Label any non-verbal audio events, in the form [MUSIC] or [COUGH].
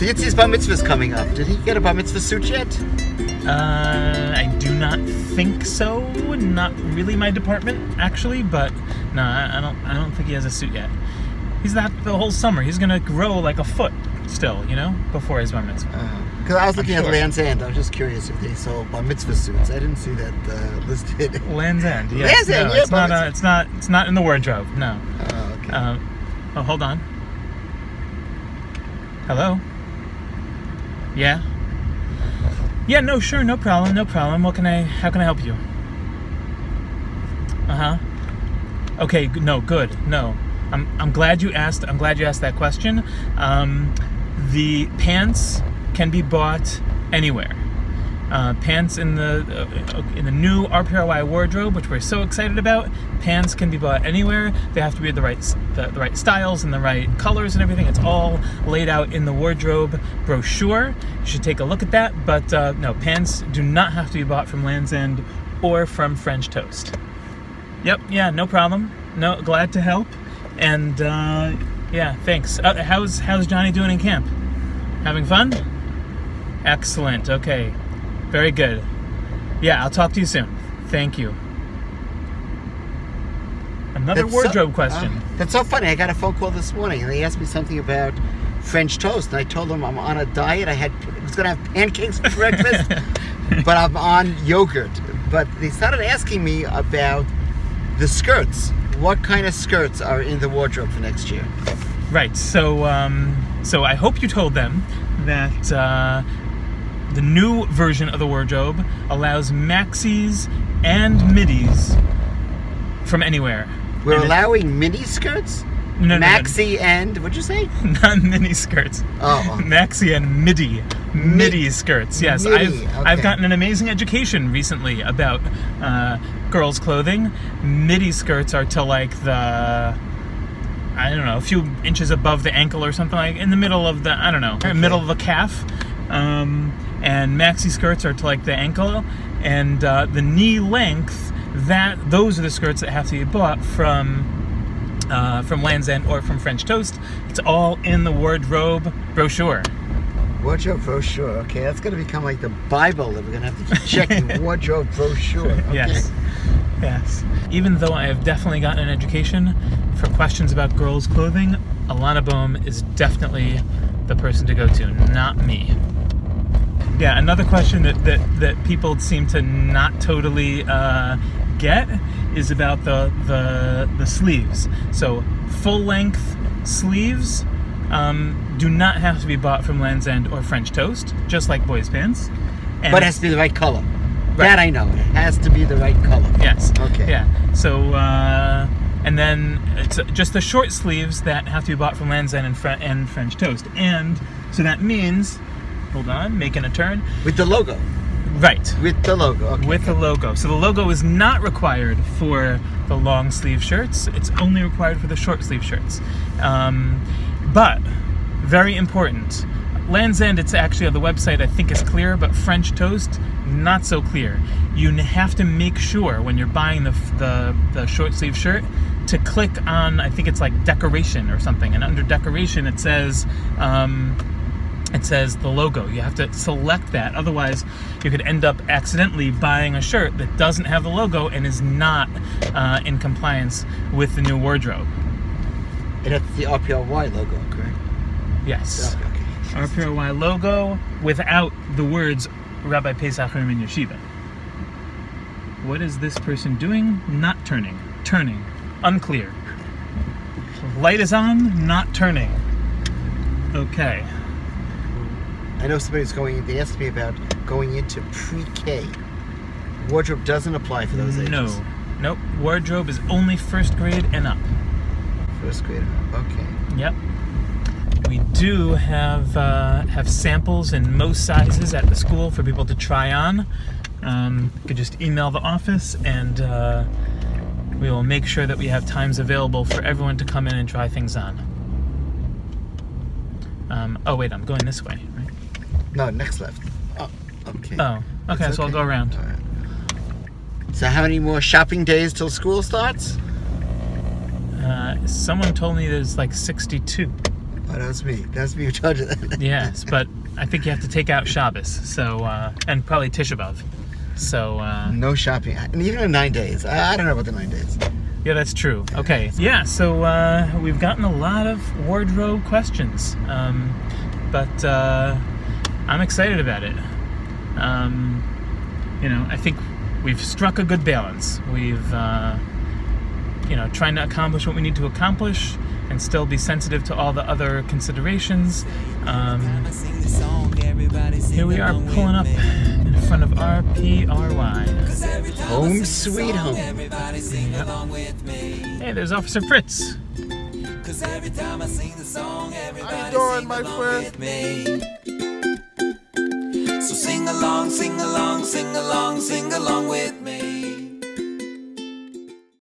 So Yitzi's bar mitzvah's coming up. Did he get a bar mitzvah suit yet? Uh, I do not think so. Not really my department, actually. But no, I, I don't. I don't think he has a suit yet. He's not the whole summer. He's gonna grow like a foot still, you know, before his bar mitzvah. Because I was looking I'm at sure. Land's End. I was just curious if they sold bar mitzvah suits. I didn't see that uh, listed. [LAUGHS] Land's End. Yes. Land's End, no, yeah, it's not. Uh, it's not. It's not in the wardrobe. No. Oh, okay. Um, oh, hold on. Hello. Yeah. Yeah. No. Sure. No problem. No problem. What can I? How can I help you? Uh huh. Okay. No. Good. No. I'm. I'm glad you asked. I'm glad you asked that question. Um, the pants can be bought anywhere. Uh, pants in the uh, in the new RPRY wardrobe, which we're so excited about. Pants can be bought anywhere. They have to be the right the, the right styles and the right colors and everything. It's all laid out in the wardrobe brochure. You should take a look at that. But uh, no, pants do not have to be bought from Land's End or from French Toast. Yep. Yeah. No problem. No. Glad to help. And uh, yeah. Thanks. Uh, how's how's Johnny doing in camp? Having fun? Excellent. Okay. Very good. Yeah, I'll talk to you soon. Thank you. Another That's so- wardrobe question. uh, that's so funny. I got a phone call this morning, and they asked me something about French toast, and I told them I'm on a diet. I had I was going to have pancakes for breakfast, [LAUGHS] but I'm on yogurt. But they started asking me about the skirts. What kind of skirts are in the wardrobe for next year? Right. So, um, so I hope you told them that uh, the new version of the wardrobe allows maxis and middies from anywhere. We're And it- allowing mini skirts, no, no, no, maxi, and what'd you say? [LAUGHS] not mini skirts. Oh, Maxi and midi, midi skirts. Yes, Midi, I've I've gotten an amazing education recently about uh, girls' clothing. Midi skirts are to like the I don't know, a few inches above the ankle or something like in the middle of the I don't know, middle of the calf. Um, and maxi skirts are to like the ankle, and uh, the knee length. That those are the skirts that have to be bought from uh, from Land's End or from French Toast. It's all in the wardrobe brochure. wardrobe brochure. Okay, that's going to become like the Bible that we're going to have to keep checking [LAUGHS] wardrobe brochure. Okay. Yes. Yes. Even though I have definitely gotten an education for questions about girls' clothing, Alana Bohm is definitely the person to go to, not me. Yeah, another question that, that, that people seem to not totally uh, get is about the, the, the sleeves. So, full length sleeves um, do not have to be bought from Land's End or French Toast, just like boys' pants. And But it has to be the right color. Right. That I know. It has to be the right color. Yes. Okay. Yeah. So, uh, and then it's just the short sleeves that have to be bought from Land's End and, Fre- and French Toast. And so that means, hold on, making a turn. With the logo. Right. With the logo. Okay. With the logo. So the logo is not required for the long sleeve shirts. It's only required for the short sleeve shirts. Um, but very important. Land's End, it's actually on the website, I think is clear, but French Toast, not so clear. You have to make sure when you're buying the, the, the short sleeve shirt to click on, I think it's like decoration or something. And under decoration, it says, um, it says the logo. You have to select that. Otherwise, you could end up accidentally buying a shirt that doesn't have the logo and is not uh, in compliance with the new wardrobe. It has the RPRY logo, correct? Yes. Okay. okay. RPRY logo without the words Rabbi Pesach Raymon Yeshiva. What is this person doing? Not turning. Turning. Unclear. Light is on, not turning. Okay. I know somebody's going. They asked me about going into pre-K. Wardrobe doesn't apply for those ages. No. Nope. Wardrobe is only first grade and up. First grade. Okay. Yep. We do have uh, have samples in most sizes at the school for people to try on. Um, you could just email the office, and uh, we will make sure that we have times available for everyone to come in and try things on. Um, oh wait, I'm going this way? No, next left. Oh, okay. Oh, okay. That's so I'll go around. Right. So how many more shopping days till school starts? Uh, someone told me there's like 62. Oh, that was me. That was me who told you that. [LAUGHS] Yes, but I think you have to take out Shabbos, so uh, and probably Tisha B'av. So uh, No shopping. And even in nine days. I, I don't know about the nine days. yeah, that's true. Okay, yeah. So uh, we've gotten a lot of wardrobe questions, um, but uh, I'm excited about it. Um, you know, I think we've struck a good balance. We've uh, you know trying to accomplish what we need to accomplish and still be sensitive to all the other considerations. Um, here we are pulling up in front of RPRY. Home sweet home. Hey, there's Officer Fritz. How you doing, my friend? Along, sing along, sing along, sing along with